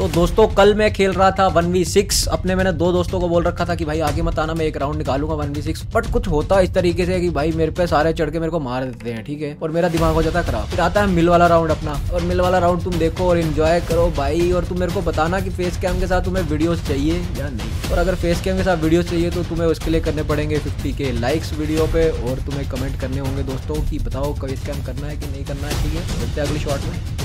तो दोस्तों, कल मैं खेल रहा था वन वी सिक्स। अपने मैंने दो दोस्तों को बोल रखा था कि भाई आगे मत आना, मैं एक राउंड निकालूँगा वन वी सिक्स। बट कुछ होता इस तरीके से कि भाई मेरे पे सारे चढ़ के मेरे को मार देते हैं, ठीक है? और मेरा दिमाग हो जाता है खराब। फिर आता है मिल वाला राउंड अपना। और मिल वाला राउंड तुम देखो और इन्जॉय करो भाई। और तुम मेरे को बताना कि फेस कैम के साथ तुम्हें वीडियोस चाहिए या नहीं। और अगर फेस कैम के साथ वीडियोस चाहिए तो तुम्हें उसके लिए करने पड़ेंगे फिफ्टी के लाइक्स वीडियो पे। और तुम्हें कमेंट करने होंगे दोस्तों कि बताओ फेस कैम करना है कि नहीं करना है, ठीक है? मिलते हैं अगली शॉर्ट में।